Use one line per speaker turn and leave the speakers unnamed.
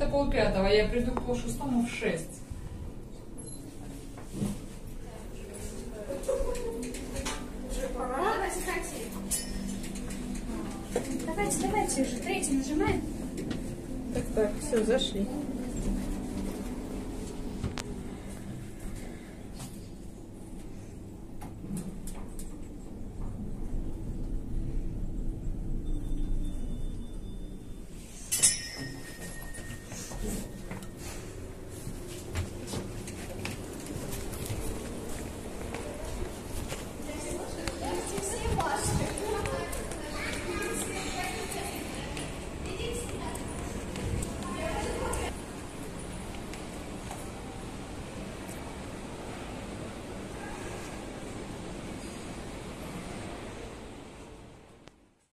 до пол полпятого. Я приду к полшестому в шесть.
Давайте. Давайте, давайте уже. Третий нажимаем.
Так, так, все, зашли.